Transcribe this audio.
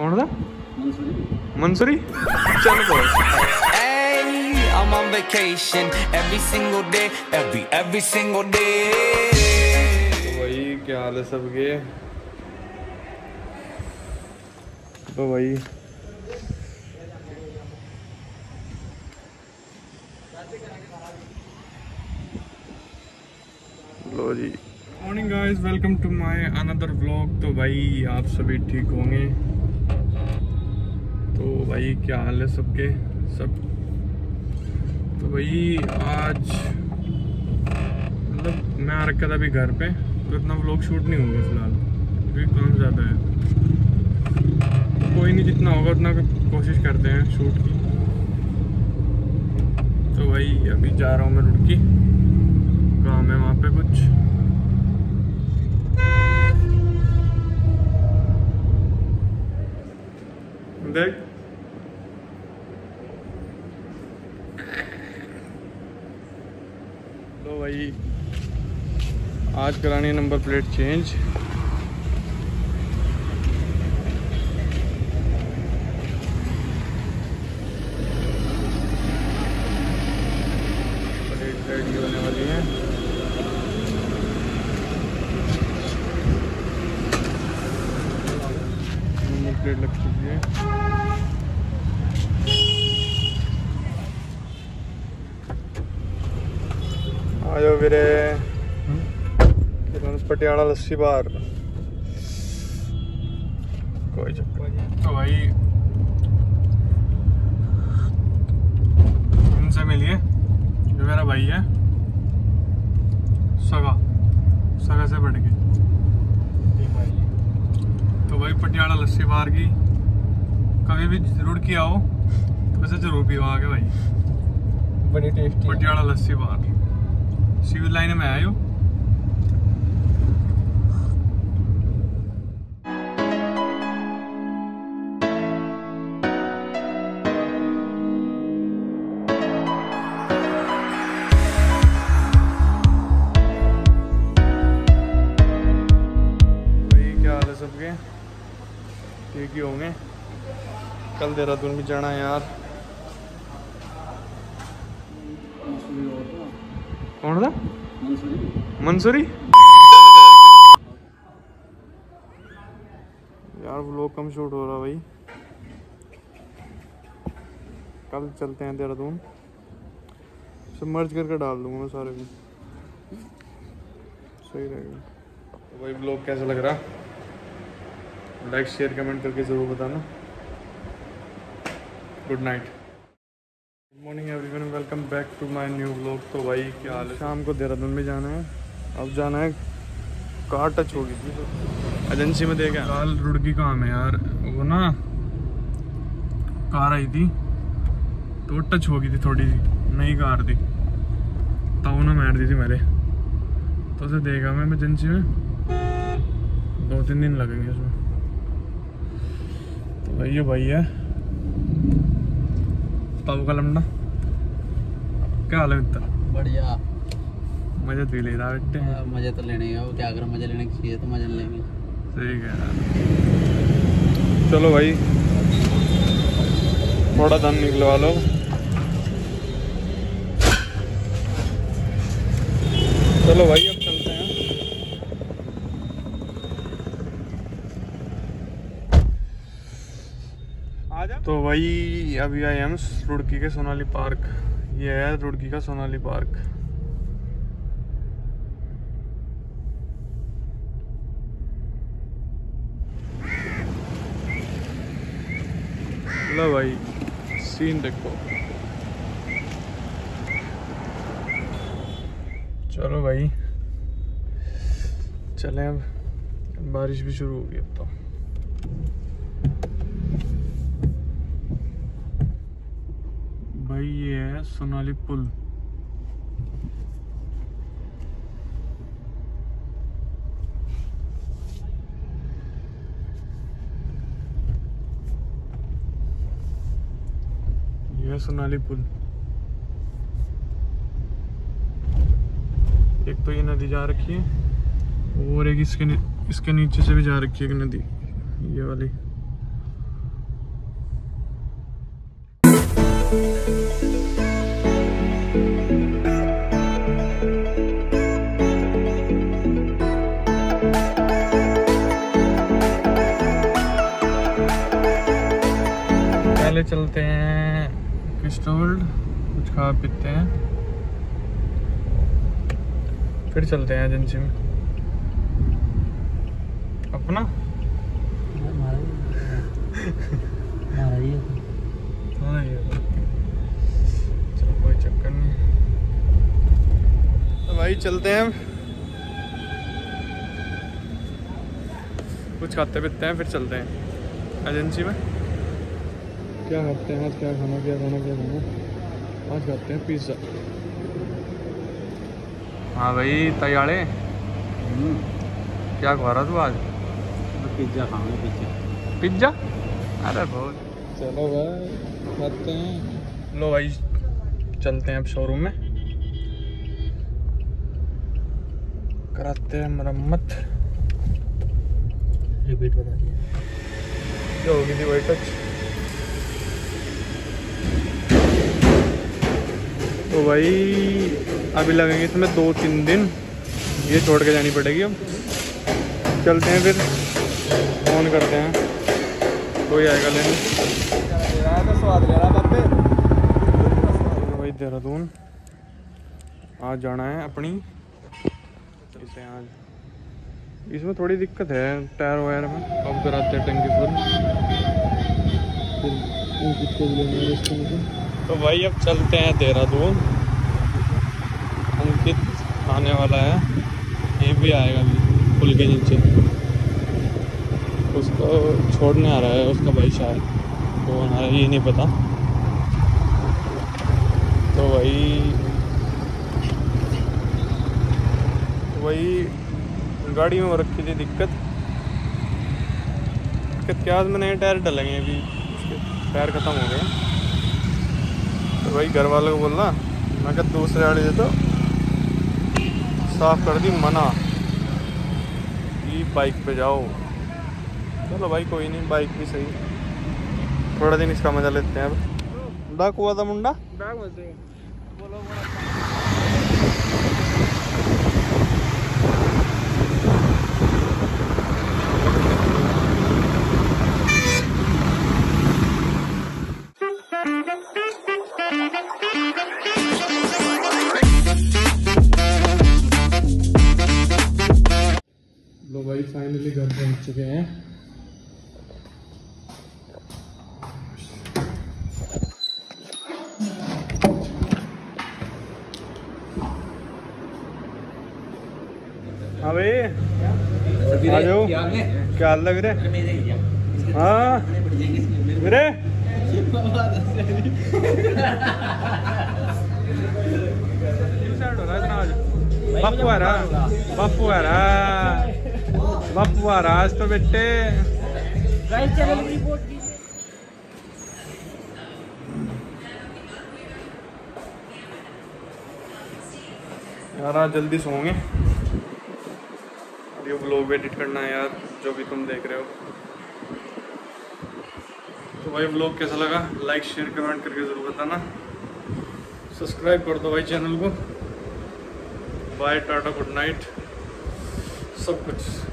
कौन था? मंसूरी। चल बोल। I'm on vacation every single day, every every single day. तो भाई क्या हाल है सबके? तो भाई लो जी। Morning guys welcome to my another vlog तो भाई आप सभी ठीक होंगे? भाई, क्या हाल है सबके? सब? तो भाई, आज मतलब मैं आ रखा था अभी घर पे तो इतना व्लॉग शूट नहीं होंगे फ़िलहाल। क्योंकि काम ज़्यादा है। तो कोई नहीं, जितना होगा उतना कोशिश करते हैं शूट की। तो भाई, अभी जा रहा हूँ मैं रुड़की। काम है वहाँ पे कुछ। देख तो भाई आज करानी है नंबर प्लेट चेंज। प्लेट लग चुकी है। लस्सी बार कोई चक्कर नहीं तो भाई इनसे मिलिए जो मेरा भाई है सगा सगा से बढ़ के तो भाई पटियाला लस्सी बार की कभी भी ज़रूर की आओ तो वैसे ज़रूर पियो आगे भाई बड़ी tasty Patiala lassi bar civil line में आयो ठीक ही होंगे? कल देहरादून भी जाना है यार। कौन था? मंसूरी। यार व्लॉग कम शूट हो रहा भाई। कल चलते हैं देहरादून। सब मर्ज करके डाल दूँगा मैं सारे भी सही रहेगा। तो भाई ब्लॉग कैसा लग रहा? लाइक शेयर कमेंट करके ज़रूर बताना। Good night good morning everyone welcome back to my new vlog तो भाई क्या हाल है? शाम को देहरादून में जाना है। अब जाना है। कार टच होगी थी। तो एजेंसी में देखा। काल रुड़की काम है यार। वो ना कार आई थी। तो टच हो गई थी थोड़ी सी। नई कार थी। ताऊ ना मार दी थी मेरे। तो उसे देखा मैं एजेंसी में। दो तीन दिन लगेंगे उसमें। तो भाई ये भाई है। ताऊ का लमडा क्या हाल है मित्र बढ़िया। मज़ा तो ले रहा बेटे मज़े तो लेने हैं वो क्या करें मज़े लेने की चाहिए तो मज़े लेंगे ठीक है चलो भाई थोड़ा धन निकलवा लो चलो भाई अब चलते हैं तो भाई अभी आए हम रुड़की के सोनाली पार्क। ये है रुड़की का सोनाली पार्क। लो भाई सीन देखो। चलो भाई, चलें अब। बारिश भी शुरू हो गई अब तो। भाई ये है सोनाली पुल। ये है सोनाली पुल। एक तो ये नदी जा रखी है और एक इसके इसके नीचे से भी जा रखी है एक नदी, ये वाली। पहले चलते हैं क्रिस्टोल्ड, कुछ खा पीते हैं। फिर चलते हैं एजेंसी में। अपना? हाँ तो। चलो, कोई चक्कर नहीं। तो भाई, चलते हैं। कुछ खाते पीते हैं, फिर चलते हैं। एजेंसी में। क्या खाते हैं आज? क्या खाना क्या खाना क्या खाना आज खाते हैं पिज़्ज़ा हाँ भाई तैयारे क्या खा रहा तू आज? पिज्जा खाऊँगा पिज्जा पिज़्ज़ा अरे बहुत। चलो भाई खाते हैं। लो भाई चलते हैं अब शोरूम में। कराते हैं मरम्मत। रिपीट बता दिया। क्या होगी थी भाई टच तो भाई, अभी लगेंगे इसमें दो तीन दिन। ये छोड़ के जानी पड़ेगी अब। चलते हैं फिर। फ़ोन करते हैं। कोई आएगा लेने। भाई, देहरादून। आज जाना है अपनी। इसे आज। इसमें थोड़ी दिक्कत है, टायर वायर में। अब कराते हैं टंकी फुल। फिर कुछ को भी लेना है। तो भाई अब चलते हैं देहरादून। अंकित आने वाला है। ये भी आएगा पुल के नीचे। उसको छोड़ने आ रहा है उसका भाई शायद। कौन आ रहा है ये नहीं पता। तो वही तो वही गाड़ी में रखी थी दिक्कत। दिक्कत क्या आज में नए टायर डलेंगे अभी। टायर ख़त्म हो गए। तो भाई घर वालों को बोलना। मैं क्या दूसरे वाले दे तो। साफ़ कर दी, मना। कि बाइक पे जाओ। चलो भाई, कोई नहीं, बाइक भी सही। थोड़ा दिन इसका मज़ा लेते हैं अब। डाक हुआ था मुंडा? लो फाइनली घर पहुँच चुके हैं हाँ भाई। आ जाओ क्या हाल है वीरे? हाँ। वीरे? बापू आ रहा बापू आ रहा बापू आ रहा आज तो बेटे। यार आज जल्दी सोओगे ये ब्लॉग एडिट करना है यार जो भी तुम देख रहे हो। तो भाई ब्लॉग कैसा लगा? लाइक शेयर कमेंट करके ज़रूर बताना। सब्सक्राइब कर दो भाई चैनल को। बाय टाटा गुड नाइट सब कुछ।